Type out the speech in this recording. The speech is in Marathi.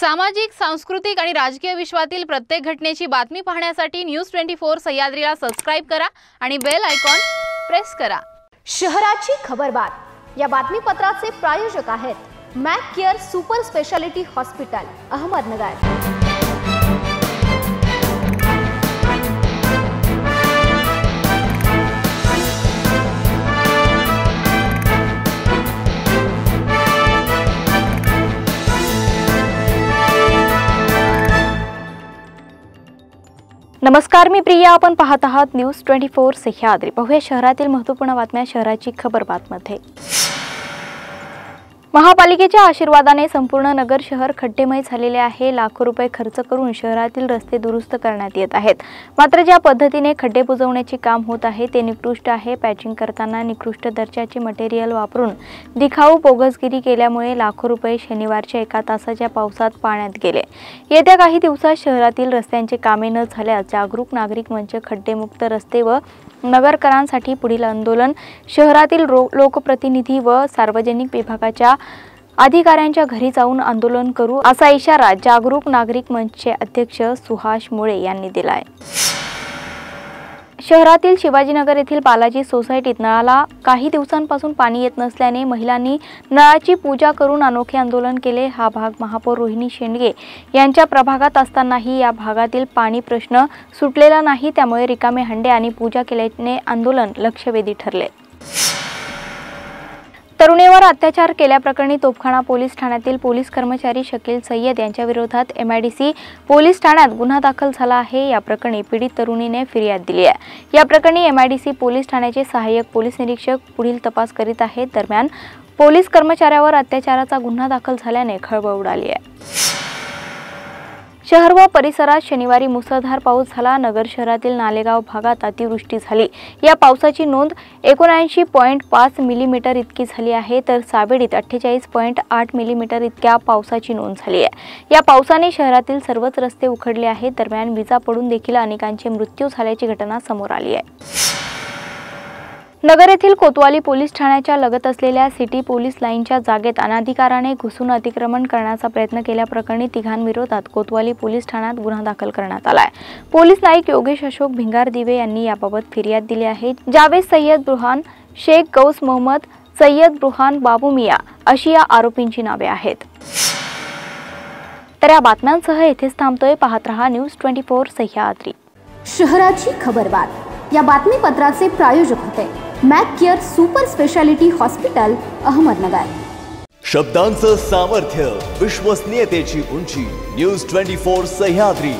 सामाजिक सांस्कृतिक आणि राजकीय विश्वातील प्रत्येक घटनेची बातमी पाहण्यासाठी न्यूज ट्वेंटी फोर सह्याद्रीला सबस्क्राईब करा आणि बेल आयकॉन प्रेस करा. शहराची खबरबात या बातमीपत्राचे प्रायोजक आहेत Mac Care super speciality hospital Ahmednagar. नमस्कार मी प्रिया. आपण पाहत आहात न्यूज ट्वेंटी फोर सह्याद्री. पाहूया शहरातील महत्त्वपूर्ण बातम्या शहराची खबर बातमध्ये. महापालिकेच्या आशीर्वादाने संपूर्ण नगर शहर खड्डेमय झालेले आहे. लाखो रुपये खर्च करून शहरातील रस्ते दुरुस्त करण्यात येत आहेत. मात्र ज्या पद्धतीने खड्डे बुजवण्याचे काम होत आहे ते निकृष्ट आहे. पॅचिंग करताना निकृष्ट दर्जाचे मटेरियल वापरून दिखाऊ बोगसगिरी केल्यामुळे लाखो रुपये शनिवारच्या एका तासाच्या पावसात पाण्यात गेले. येत्या काही दिवसात शहरातील रस्त्यांचे कामे न झाल्यास जागरूक नागरिक मंच खड्डेमुक्त रस्ते व नगरकरांसाठी पुढील आंदोलन शहरातील रो लोकप्रतिनिधी व सार्वजनिक विभागाच्या अधिकाऱ्यांच्या घरी जाऊन आंदोलन करू असा इशारा जागरूक नागरिक मंचचे अध्यक्ष सुहास मुळे यांनी दिलाय. शहरातील शिवाजीनगर येथील बालाजी सोसायटीत नळाला काही दिवसांपासून पाणी येत नसल्याने महिलांनी नळाची पूजा करून अनोखे आंदोलन केले. हा भाग महापौर रोहिणी शेंडगे यांच्या प्रभागात असतानाही या भागातील पाणी प्रश्न सुटलेला नाही. त्यामुळे रिकामे हंडे आणि पूजा केल्याने आंदोलन लक्षवेधी ठरले. तरुणीवर अत्याचार केल्याप्रकरणी तोफखाना पोलीस ठाण्यातील पोलीस कर्मचारी शकील सय्यद यांच्या विरोधात एमआयडीसी पोलीस ठाण्यात गुन्हा दाखल झाला आहे. या प्रकरणी पीडित तरुणीने फिर्याद दिली आहे. या प्रकरणी एमआयडीसी पोलीस ठाण्याचे सहाय्यक पोलीस निरीक्षक पुढील तपास करीत आहेत. दरम्यान पोलीस कर्मचाऱ्यावर अत्याचाराचा गुन्हा दाखल झाल्याने खळबळ उडाली आहे. शहर व परिसरात शनिवारी मुसळधार पाऊस झाला. नगर शहरातील नालेगाव भागात अतिवृष्टी झाली. या पावसाची नोंद एकोणऐंशी पॉईंट पाच मिलीमीटर इतकी झाली आहे तर सावेडीत अठ्ठेचाळीस पॉईंट आठ मिलीमीटर इतक्या पावसाची नोंद झाली आहे. या पावसाने शहरातील सर्वच रस्ते उखडले आहेत. दरम्यान विजा पडून देखील अनेकांचे मृत्यू झाल्याची घटना समोर आली आहे. नगर येथील कोतवाली पोलीस ठाण्याच्या लगत असलेल्या सिटी पोलीस लाईनच्या जागेत अनाधिकाराने घुसून अतिक्रमण करण्याचा प्रयत्न केल्याप्रकरणी तिघांविरोधात कोतवाली पोलीस ठाण्यात गुन्हा दाखल करण्यात आलाय. पोलीस नाईक योगेश अशोक भिंगार दिवे यांनी याबाबत फिर्याद दिली आहे. जावेद सय्यद बुरहान शेख गौस मोहम्मद सय्यद बुरहान बाबू मिया अशी या आरोपींची नावे आहेत. तर या बातम्यांसह येथेच थांबतोय. पाहत रहा न्यूज ट्वेंटी फोर सह्याद्री. शहराची खबरबात. या बातमीपत्राचे प्रायोजक होते. Mac Care super speciality hospital Ahmednagar. शब्दांचं सामर्थ्य विश्वसनीयतेची उंची न्यूज ट्वेंटी फोर सह्याद्री.